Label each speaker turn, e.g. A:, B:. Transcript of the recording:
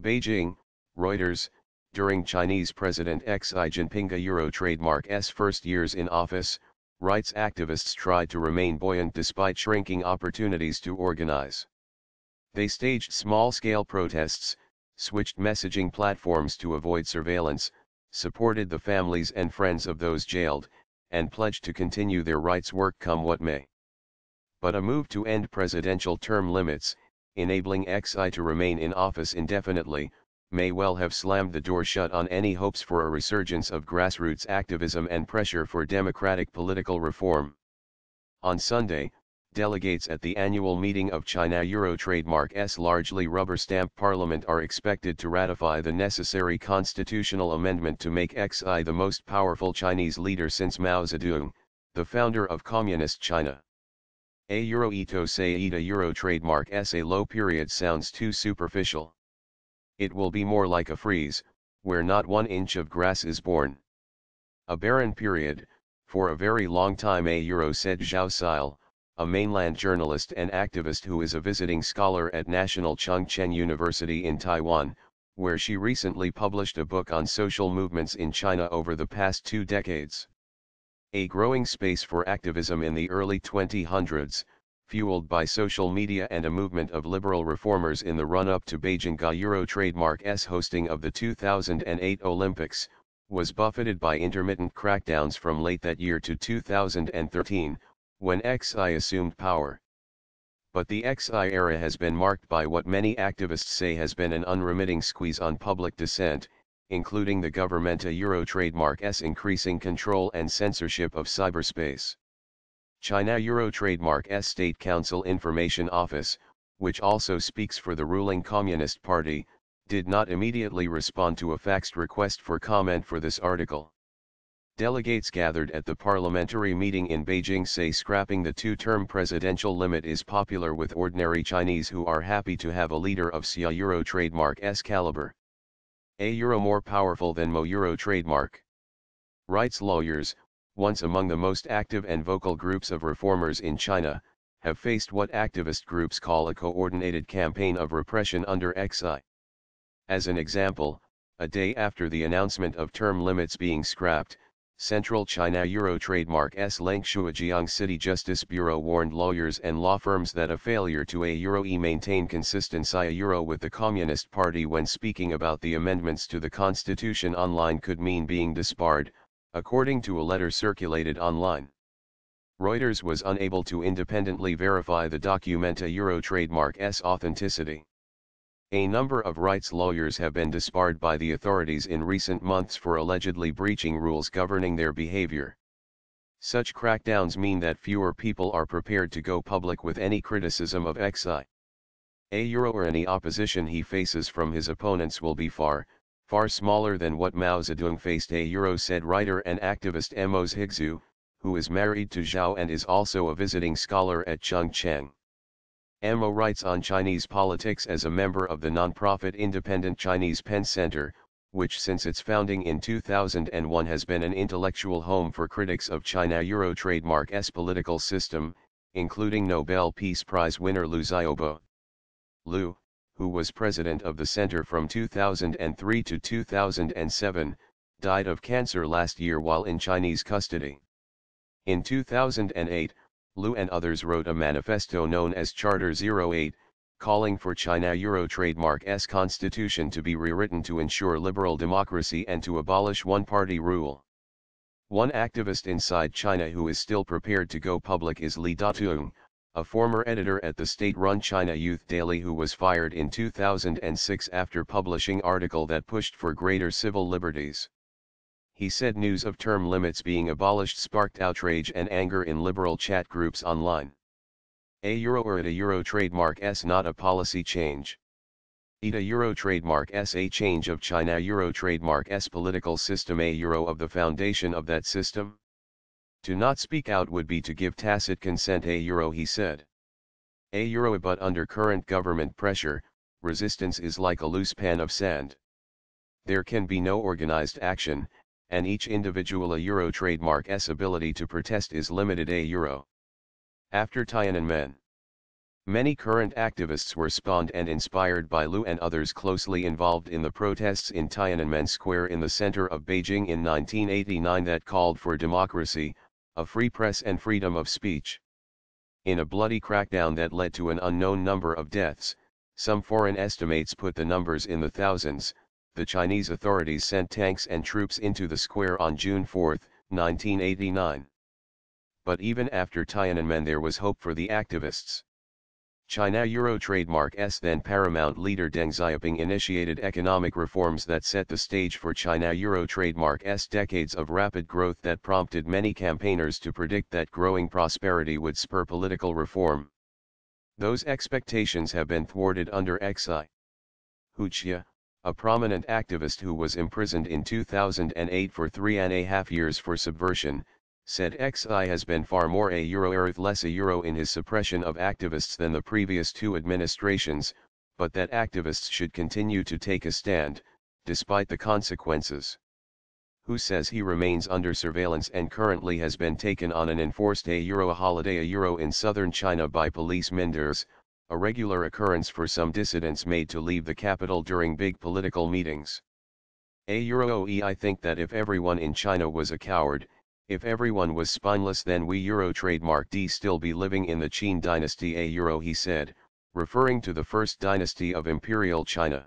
A: Beijing, Reuters, during Chinese President Xi Jinping Euro trademark S first years in office, rights activists tried to remain buoyant despite shrinking opportunities to organize. They staged small-scale protests, switched messaging platforms to avoid surveillance, supported the families and friends of those jailed, and pledged to continue their rights work come what may. But a move to end presidential term limits, enabling XI to remain in office indefinitely, may well have slammed the door shut on any hopes for a resurgence of grassroots activism and pressure for democratic political reform. On Sunday, delegates at the annual meeting of China Euro Trademark S largely rubber stamp parliament are expected to ratify the necessary constitutional amendment to make XI the most powerful Chinese leader since Mao Zedong, the founder of Communist China. A Euro Ito Seida Euro Trademark S a low period sounds too superficial it will be more like a freeze, where not one inch of grass is born. A barren period, for a very long time a Euro said Zhao Sil, a mainland journalist and activist who is a visiting scholar at National Chung Cheng University in Taiwan, where she recently published a book on social movements in China over the past two decades. A growing space for activism in the early 2000s, fueled by social media and a movement of liberal reformers in the run-up to Beijing trademark S hosting of the 2008 Olympics, was buffeted by intermittent crackdowns from late that year to 2013, when XI assumed power. But the XI era has been marked by what many activists say has been an unremitting squeeze on public dissent, including the government a Euro trademark S increasing control and censorship of cyberspace. China Euro Trademark S State Council Information Office, which also speaks for the ruling Communist Party, did not immediately respond to a faxed request for comment for this article. Delegates gathered at the parliamentary meeting in Beijing say scrapping the two-term presidential limit is popular with ordinary Chinese who are happy to have a leader of Xia Euro trademark S caliber. A euro more powerful than Mao Euro trademark. Rights lawyers, once among the most active and vocal groups of reformers in China, have faced what activist groups call a coordinated campaign of repression under XI. As an example, a day after the announcement of term limits being scrapped, Central China Euro trademark S Lengshuijiang City Justice Bureau warned lawyers and law firms that a failure to a Euro E maintain consistency a Euro with the Communist Party when speaking about the amendments to the Constitution online could mean being disbarred, according to a letter circulated online. Reuters was unable to independently verify the Documenta Euro trademark S authenticity. A number of rights lawyers have been disbarred by the authorities in recent months for allegedly breaching rules governing their behavior. Such crackdowns mean that fewer people are prepared to go public with any criticism of XI. A Euro or any opposition he faces from his opponents will be far, far smaller than what Mao Zedong faced a Euro said writer and activist Mo Zhixu, who is married to Zhao and is also a visiting scholar at Chung Mo writes on Chinese politics as a member of the non-profit Independent Chinese Pen Center, which since its founding in 2001 has been an intellectual home for critics of China Euro trademark S political system, including Nobel Peace Prize winner Liu Xiaobo. Liu, who was president of the center from 2003 to 2007, died of cancer last year while in Chinese custody. In 2008, Liu and others wrote a manifesto known as Charter 08, calling for China Euro trademark S constitution to be rewritten to ensure liberal democracy and to abolish one-party rule. One activist inside China who is still prepared to go public is Li Datong, a former editor at the state-run China Youth Daily who was fired in 2006 after publishing article that pushed for greater civil liberties. He said news of term limits being abolished sparked outrage and anger in liberal chat groups online. A euro or at a euro trademark S not a policy change. ETA Euro trademark S a change of China Euro trademark S political system a euro of the foundation of that system? To not speak out would be to give tacit consent a euro he said. A euro but under current government pressure, resistance is like a loose pan of sand. There can be no organized action, and each individual a euro trademark S ability to protest is limited a euro. After Tiananmen. Many current activists were spawned and inspired by Liu and others closely involved in the protests in Tiananmen Square in the center of Beijing in 1989 that called for democracy, a free press and freedom of speech. In a bloody crackdown that led to an unknown number of deaths, some foreign estimates put the numbers in the thousands, the Chinese authorities sent tanks and troops into the square on June 4, 1989. But even after Tiananmen there was hope for the activists. China Euro trademark S then paramount leader Deng Xiaoping initiated economic reforms that set the stage for China Euro trademark S decades of rapid growth that prompted many campaigners to predict that growing prosperity would spur political reform. Those expectations have been thwarted under XI. Hu Jia, a prominent activist who was imprisoned in 2008 for three and a half years for subversion, said XI has been far more a euro earth less a euro in his suppression of activists than the previous two administrations, but that activists should continue to take a stand, despite the consequences. Hu says he remains under surveillance and currently has been taken on an enforced a euro holiday a euro in southern China by police minders, a regular occurrence for some dissidents made to leave the capital during big political meetings. A euro I think that if everyone in China was a coward, if everyone was spineless then we Euro trademark D still be living in the Qin dynasty a Euro he said, referring to the first dynasty of Imperial China.